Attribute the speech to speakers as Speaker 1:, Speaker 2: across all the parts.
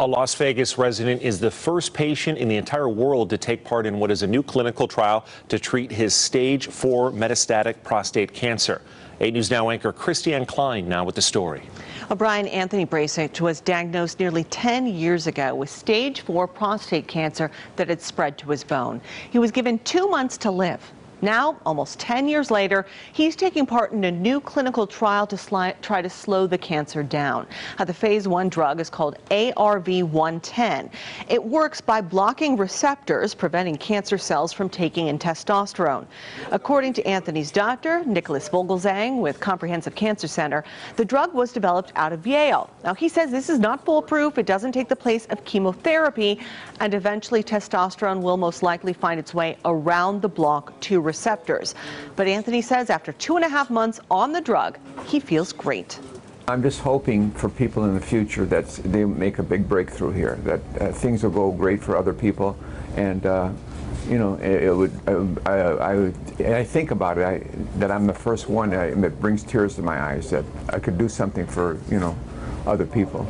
Speaker 1: A Las Vegas resident is the first patient in the entire world to take part in what is a new clinical trial to treat his stage 4 metastatic prostate cancer. 8 News Now anchor Christiane Klein now with the story.
Speaker 2: O'Brien Anthony Bracich was diagnosed nearly 10 years ago with stage 4 prostate cancer that had spread to his bone. He was given two months to live. Now, almost 10 years later, he's taking part in a new clinical trial to try to slow the cancer down. Uh, the phase one drug is called ARV-110. It works by blocking receptors, preventing cancer cells from taking in testosterone. According to Anthony's doctor, Nicholas Vogelzang with Comprehensive Cancer Center, the drug was developed out of Yale. Now, he says this is not foolproof. It doesn't take the place of chemotherapy, and eventually testosterone will most likely find its way around the block to receptors. But Anthony says after two and a half months on the drug, he feels great.
Speaker 3: I'm just hoping for people in the future that they make a big breakthrough here, that uh, things will go great for other people, and uh, you know, it, it would. I, I, I, think about it I, that I'm the first one that brings tears to my eyes that I could do something for you know other people.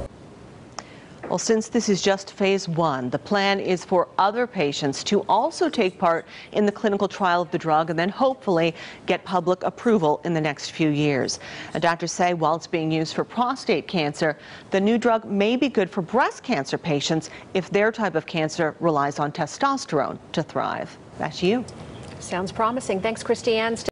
Speaker 2: Well, since this is just phase one, the plan is for other patients to also take part in the clinical trial of the drug and then hopefully get public approval in the next few years. And doctors say while it's being used for prostate cancer, the new drug may be good for breast cancer patients if their type of cancer relies on testosterone to thrive. That's you.
Speaker 4: Sounds promising. Thanks, Christiane.